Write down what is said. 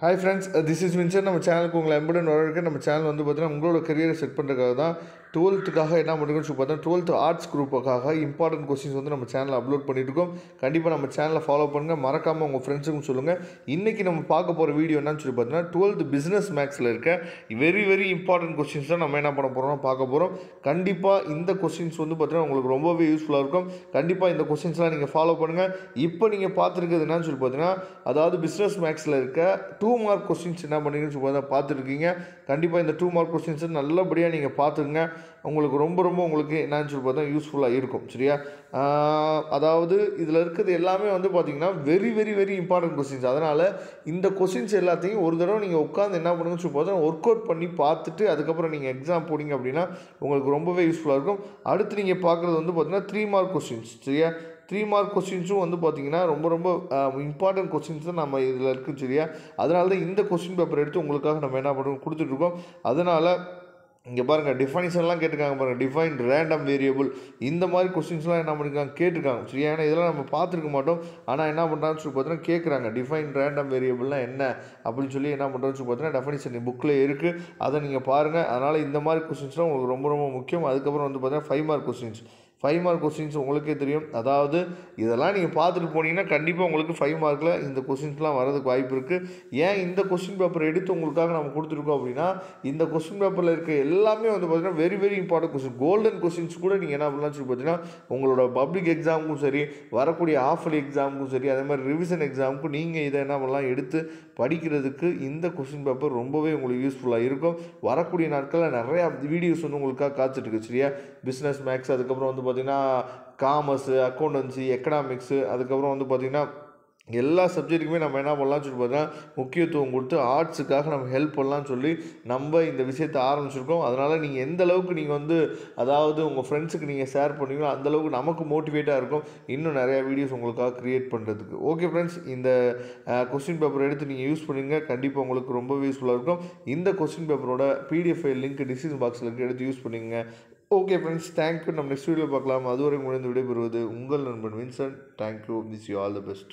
Hi friends this is Vincent நம்ம சேனலுக்கு உங்களை எம்புடன் வரவேற்க நம்ம சேனல் வந்து பார்த்தீங்கன்னா உங்களோட கரியரை செட் பண்ணுறதுக்காக தான் டுவெல்த்துக்காக என்ன பண்ணுறோம்னு சொல்லி பார்த்தா டுவெல்த் ஆர்ட்ஸ் குரூப்புக்காக இம்பார்ட்டன்ட் கொஸ்டின்ஸ் வந்து நம்ம சேனலில் அப்லோட் பண்ணிட்டு இருக்கோம் கண்டிப்பாக நம்ம சேனலை ஃபாலோ பண்ணுங்கள் மறக்காமல் உங்கள் ஃப்ரெண்ட்ஸுக்கும் சொல்லுங்கள் இன்றைக்கி நம்ம பார்க்க போகிற வீடியோ என்னன்னு சொல்லி பார்த்தீங்கன்னா டுவெல்த் பிஸ்னஸ் மேக்ஸில் இருக்க வெரி வெரி இம்பார்ட்டன்ட் கொஸ்டின்ஸ் தான் நம்ம என்ன பண்ண போகிறோம் பார்க்க போகிறோம் கண்டிப்பாக இந்த கொஸ்டின்ஸ் வந்து பார்த்தீங்கன்னா உங்களுக்கு ரொம்பவே யூஸ்ஃபுல்லாக இருக்கும். கண்டிப்பாக இந்த கொஸ்டின்ஸ்லாம் நீங்கள் ஃபாலோ பண்ணுங்கள் இப்போ நீங்கள் பார்த்துருக்கிறது என்னன்னு சொல்லி பார்த்தீங்கன்னா அதாவது பிஸ்னஸ் மேக்ஸில் இருக்க டூ மார்க் கொஸ்டின்ஸ் என்ன பண்ணுறீங்கன்னு சொல்லி பார்த்தா பார்த்துருக்கீங்க. கண்டிப்பாக இந்த டூ மார்க் கொஸ்டின்ஸை நல்லபடியாக நீங்கள் பார்த்துருங்க உங்களுக்கு ரொம்ப ரொம்ப உங்களுக்கு என்னன்னு சொல்லி பார்த்தா யூஸ்ஃபுல்லாக இருக்கும் சரியா? அதாவது இதில் இருக்கிறது எல்லாமே வந்து பார்த்தீங்கன்னா very very very important questions அதனால் இந்த கொஸ்டின்ஸ் எல்லாத்தையும் ஒரு தடவை நீங்கள் உட்காந்து என்ன பண்ணுங்கன்னு சொல்லி பார்த்தா ஒர்க் அவுட் பண்ணி பார்த்துட்டு அதுக்கப்புறம் நீங்கள் எக்ஸாம் போனீங்க அப்படின்னா உங்களுக்கு ரொம்பவே யூஸ்ஃபுல்லாக இருக்கும். அடுத்து நீங்கள் பார்க்குறது வந்து பார்த்தீங்கன்னா த்ரீ மார்க் கொஸ்டின்ஸ் சரியா? த்ரீ மார்க் கொஸ்டின்ஸும் வந்து பார்த்திங்கன்னா ரொம்ப ரொம்ப இம்பார்ட்டன்ட் கொஸ்டின்ஸ் தான் நம்ம இதில் இருக்குது சரியா? அதனால தான் இந்த கொஸ்டின் பேப்பர் எடுத்து உங்களுக்காக நம்ம என்ன பண்ணுறோம் கொடுத்துட்ருக்கோம் அதனால் இங்கே பாருங்கள் டிஃபைனிஷன்லாம் கேட்டிருக்காங்க பாருங்கள் டிஃபைன் ரேண்டம் வேரியபிள் இந்த மாதிரி கொஸ்டின்ஸ்லாம் என்ன பண்ணிருக்காங்க? கேட்டிருக்காங்க. சரியா ஏன்னா இதெல்லாம் நம்ம பார்த்துருக்க மாட்டோம். ஆனால் என்ன பண்ணுறான்னு சொல்லி பார்த்தீங்கன்னா கேட்குறாங்க டிஃபைன் ரேண்டம் வேரியபிள்னா என்ன அப்படின்னு சொல்லி என்ன பண்ணுறோன்னு சொல்லி பார்த்தீங்கன்னா டெஃபினிஷன் புக்கில் இருக்குது அதை நீங்கள் பாருங்கள் அதனால் இந்த மாதிரி கொஸ்டின்ஸ்லாம் உங்களுக்கு ரொம்ப ரொம்ப முக்கியம். அதுக்கப்புறம் வந்து பார்த்தீங்கன்னா five mark questions five mark questions உங்களுக்கே தெரியும். அதாவது இதெல்லாம் நீங்கள் பார்த்துட்டு போனீங்கன்னா கண்டிப்பாக உங்களுக்கு ஃபைவ் மார்க்கில் இந்த கொஸ்டின்ஸ்லாம் வரதுக்கு வாய்ப்பு இருக்குது ஏன் இந்த கொஸ்டின் பேப்பர் எடுத்து உங்களுக்காக நம்ம கொடுத்துருக்கோம் அப்படின்னா இந்த கொஸ்டின் பேப்பரில் இருக்க எல்லாமே வந்து பார்த்தீங்கன்னா very very important question golden questions கூட நீங்கள் என்ன பண்ணலாம் சொல்லி பார்த்தீங்கன்னா உங்களோட பப்ளிக் எக்ஸாமுக்கும் சரி வரக்கூடிய ஆஃபலி எக்ஸாமுக்கும் சரி அதே மாதிரி ரிவிஷன் எக்ஸாமுக்கும் நீங்கள் இதை என்ன பண்ணலாம் எடுத்து படிக்கிறதுக்கு இந்த கொஸ்டின் பேப்பர் ரொம்பவே உங்களுக்கு யூஸ்ஃபுல்லாக இருக்கும். வரக்கூடிய நாட்களில் நிறையா வீடியோஸ் வந்து உங்களுக்காக காத்துட்ருக்கு சரியா? பிஸ்னஸ் மேக்ஸ் அதுக்கப்புறம் வந்து பார்த்திங்கன்னா காமர்ஸு அக்கௌண்டன்சி எக்கனாமிக்ஸு அதுக்கப்புறம் வந்து பார்த்திங்கன்னா எல்லா சப்ஜெக்ட்டுக்குமே நம்ம என்ன பண்ணலாம்னு சொல்லி பார்த்தீங்கன்னா முக்கியத்துவம் கொடுத்து ஆர்ட்ஸுக்காக நம்ம ஹெல்ப் பண்ணலாம்னு சொல்லி நம்ம இந்த விஷயத்தை ஆரம்பிச்சிருக்கோம். அதனால் நீங்கள் எந்த அளவுக்கு நீங்கள் வந்து அதாவது உங்கள் ஃப்ரெண்ட்ஸுக்கு நீங்கள் ஷேர் பண்ணுவீங்களோ அந்தளவுக்கு நமக்கு மோட்டிவேட்டாக இருக்கும். இன்னும் நிறையா வீடியோஸ் உங்களுக்காக க்ரியேட் பண்ணுறதுக்கு ஓகே ஃப்ரெண்ட்ஸ் இந்த கொஸ்டின் பேப்பர் எடுத்து நீங்கள் யூஸ் பண்ணுங்க. கண்டிப்பாக உங்களுக்கு ரொம்ப யூஸ்ஃபுல்லாக இருக்கும். இந்த கொஸ்டின் பேப்பரோட பிடிஎஃப் லிங்க் டிசிஷன் பாக்ஸில் இருக்கு. எடுத்து யூஸ் பண்ணுங்க ஓகே ஃப்ரெண்ட்ஸ் தேங்க்யூ நம்ம நெக்ஸ்ட் வீடியோவில் பார்க்கலாம். அதுவரை முடிந்து விடைபெறுவது உங்கள் நண்பன் Vincent thank you miss you all the best